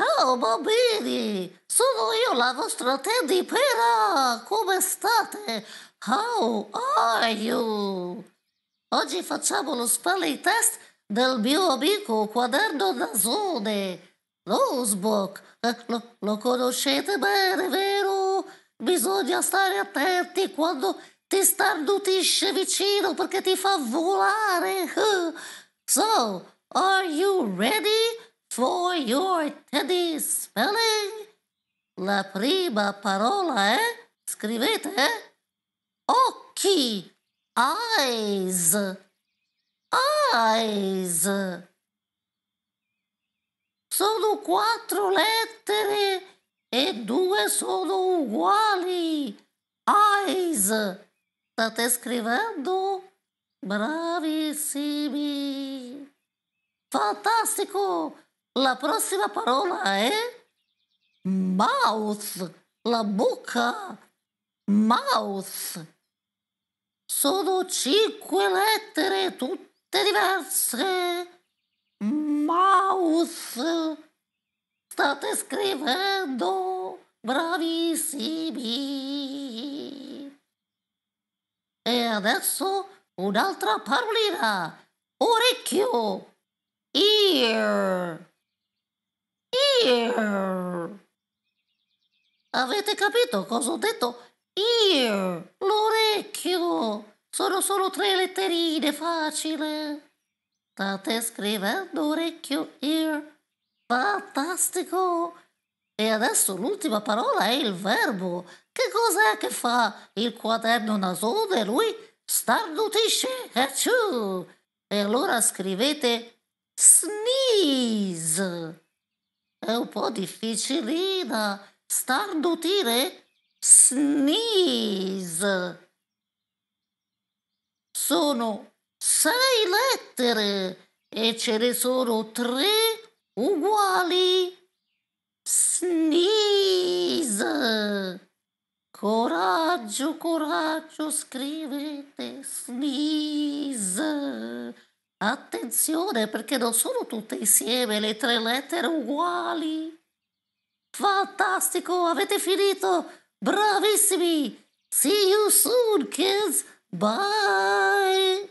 Ciao bambini, sono io la vostra Teddy Pera, come state? How are you? Oggi facciamo lo spelling test del mio amico quaderno nasone, Rosebook. Eh, lo, lo conoscete bene, vero? Bisogna stare attenti quando ti starnutisce vicino perché ti fa volare. So, are you ready for your teddy spelling? La prima parola è, scrivete, occhi, eyes, eyes. Sono quattro lettere e due sono uguali. Eyes. State scrivendo? Bravissimi! Fantastico! La prossima parola è mouth, la bocca. Mouth. Sono cinque lettere, tutte diverse. Mouth. State scrivendo? Bravissimi! E adesso un'altra parolina. Orecchio. Ear. Ear. Avete capito cosa ho detto? Ear. L'orecchio. Sono solo tre letterine, facile. State scrivendo orecchio, ear. Fantastico. E adesso l'ultima parola è il verbo. Che cos'è che fa il quaderno nasone? Lui starnutisce. Acciù. E allora scrivete sneeze. È un po' difficilina. Starnutire? Sneeze. Sono sei lettere e ce ne sono tre uguali. Sneeze. Coraggio, coraggio, scrivete, sneeze. Attenzione perché non sono tutte insieme le tre lettere uguali. Fantastico, avete finito. Bravissimi. See you soon, kids. Bye.